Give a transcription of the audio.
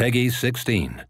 Peggy 16.